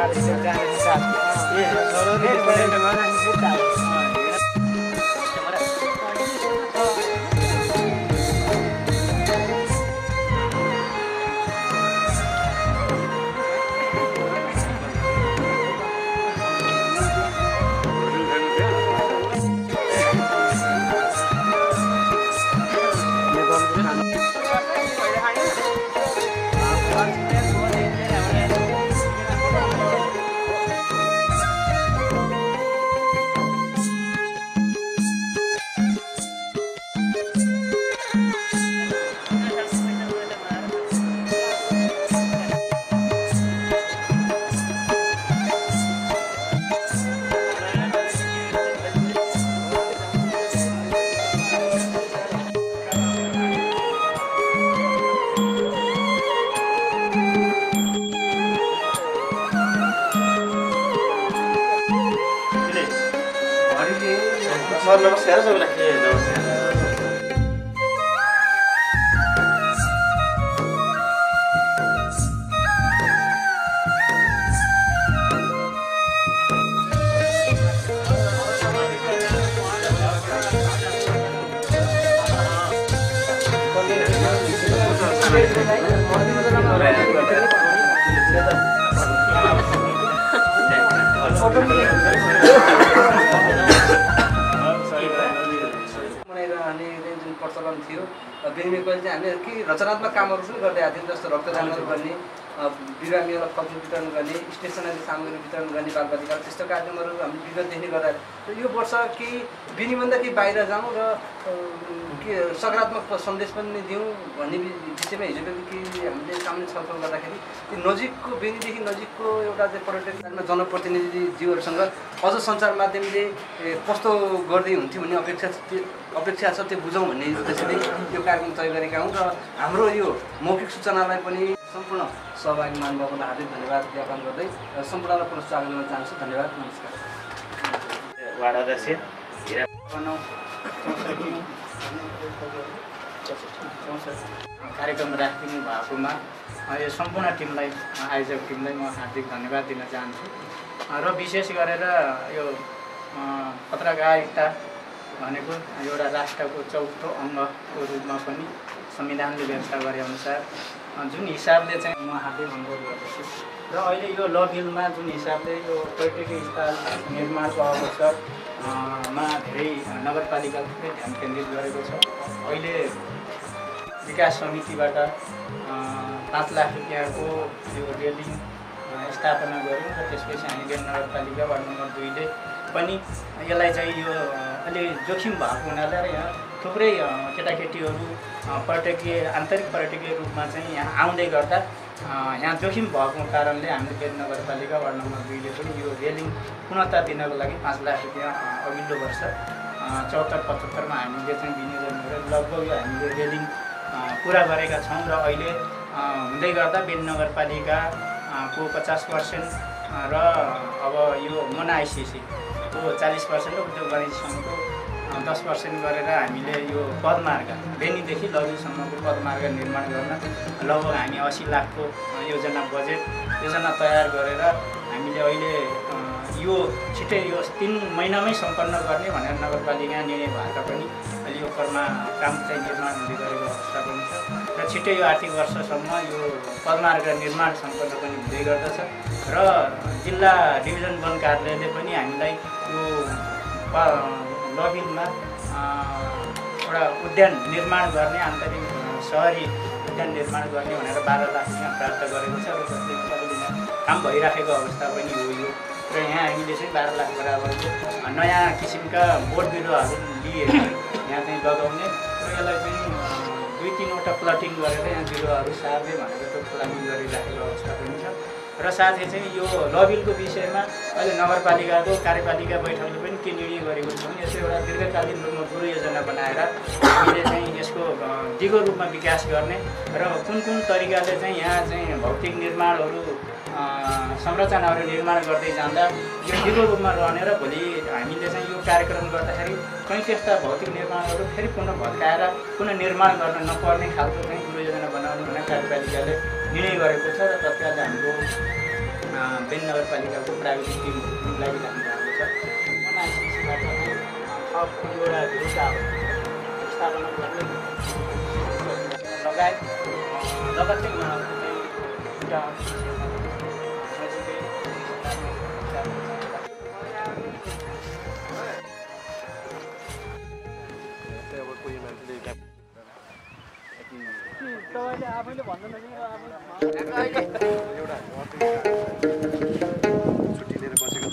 harus segera saat. Ya, seluruh di mana kita. suara nama Sera sama lagi ya nama Sera. Thank you. प्रचलन थियो बिनिमय कहिले चाहिँ हामीले के रचनात्मक कामहरू पनि गर्दै आएको थियौँ जस्तो रक्तदानहरू गर्ने बिरामीहरूलाई फलफुल वितरण गर्ने स्टेसनरी सामग्री वितरण गर्ने बालबालिकालाई त्यस्तो कार्यक्रमहरू हामीले विगतदेखि गर्दा र यो वर्ष केही बिनिभन्दा केही बाहिर जाउँ र के सकारात्मक सन्देश पनि दिउँ भन्ने विषयमा हिजो केही हामीले सामान्य छलफल गर्दाखेरि त्यो नजिकको बेनीदेखि नजिकको एउटा चाहिँ पर्यटकमा जनप्रतिनिधिज्यूहरूसँग अझ सञ्चार माध्यमले कस्तो गर्दै हुन्थ्यो भन्ने अपेक्षा अपेक्षा छ त्यो बुझौँ भन्ने उद्देश्यले यो कार्यक्रम तय गरेका हौँ र हाम्रो यो मौखिक सूचनालाई पनि सम्पूर्ण सहभागी महानुभावलाई हार्दिक धन्यवाद ज्ञापन गर्दै र सम्पूर्णलाई पुनः स्वागत गर्न चाहन्छु। धन्यवाद नमस्कार। वार्ड अध्यक्ष कार्यक्रम राखिदिनु भएकोमा यो सम्पूर्ण टिमलाई आयोजक टिमलाई म हार्दिक धन्यवाद दिन चाहन्छु। र विशेष गरेर यो पत्रकारिता भनेको एउटा राष्ट्रको चौथो अङ्गको रूपमा पनि संविधानले व्यवस्था गरे अनुसार जुन हिसाबले चाहिँ हार्दिक अनुरोध गर्दछु। र अहिले यो लभिलमा जुन हिसाबले यो पर्यटकीय स्थल निर्माणको अवसर मा धेरै नगरपालिकाले ध्यान केन्द्रित गरेको छ। अहिले विकास समितिबाट पाँच लाख रुपियाँको यो रेलिङ स्थापना गऱ्यौँ र त्यसपछि हामी रेल नगरपालिका वार्ड नम्बर दुईले पनि यसलाई चाहिँ यो अलि जोखिम भएको हुनाले र यहाँ थुप्रै केटाकेटीहरू पर्यटकीय आन्तरिक पर्यटकीय रूपमा चाहिँ यहाँ आउँदै गर्दा यहाँ जोखिम भएको कारणले हामीले बेद नगरपालिका वार्ड नम्बर दुईले पनि यो रेलिङ पुनःता दिनको लागि पाँच लाख रुपियाँ अघिल्लो वर्ष चौहत्तर पचहत्तरमा हामीले चाहिँ विनियोजन गरेर लगभग हामीले रेलिङ पुरा गरेका छौँ र अहिले हुँदै गर्दा बेन नगरपालिका अ, को पचास पर्सेन्ट र अब यो नन आइसिसीको चालिस पर्सेन्ट र उद्योग वाणिज्य सङ्घको दस पर्सेन्ट गरेर हामीले यो पदमार्ग बेनीदेखि लघुसम्मको पदमार्ग निर्माण गर्न लगभग हामी असी लाखको योजना बजेट योजना तयार गरेर हामीले अहिले यो छिट्टै यो तिन महिनामै सम्पन्न गर्ने भनेर नगरपालिका निर्णय भएर पनि अहिले यो कर्मा काम चाहिँ निर्माण हुँदै गरेको अवस्था पनि छ। र छिट्टै यो आर्थिक वर्षसम्म यो पदमार्ग निर्माण सम्पन्न पनि हुँदै गर्दछ। र जिल्ला डिभिजन वन कार्यालयले पनि हामीलाई यो लबिनमा एउटा उद्यान निर्माण गर्ने आन्तरिक सहरी उद्यान निर्माण गर्ने भनेर बाह्र लाखमा प्राप्त गरेको छ। र त्यसले काम भइराखेको अवस्था पनि हो यो। र यहाँ हामीले चाहिँ बाह्र लाख बराबरको नयाँ किसिमका बोट बिरुवाहरू लिएर यहाँ चाहिँ लगाउने र यसलाई चाहिँ दुई तिनवटा प्लटिङ गरेर यहाँ बिरुवाहरू सार्ने भनेर त्यो प्लानिङ गरिराखेको अवस्था पनि छ। र साथै चाहिँ यो लबिलको विषयमा अहिले नगरपालिकाको कार्यपालिका बैठकले पनि के निर्णय गरेको छ भने यसो एउटा दीर्घकालीन रूपमा गुरु योजना बनाएर हामीले चाहिँ यसको दिगो रूपमा विकास गर्ने र कुन कुन तरिकाले चाहिँ यहाँ चाहिँ भौतिक निर्माणहरू संरचनाहरू निर्माण गर्दै जाँदा यो दिगो रूपमा रहने र भोलि हामीले चाहिँ यो कार्यक्रम गर्दाखेरि कहीँ त्यस्ता भौतिक निर्माणहरू फेरि पुनः भत्काएर पुनः निर्माण गर्न नपर्ने खालको चाहिँ गुरु योजना बनाउने भनेर कार्यपालिकाले निर्णय गरेको छ र तत्काल हाम्रो अ, बेन नगरपालिकाको प्राविधिक टिमलाई राख्नु भएको छ। एउटा ढुङ्गाहरू स्थापना गर्ने लगायत लगत्तै उहाँहरूको चाहिँ एउटा तपाईँले आफैले भन्नु नसक्नु छुट्टी लिएर बसेको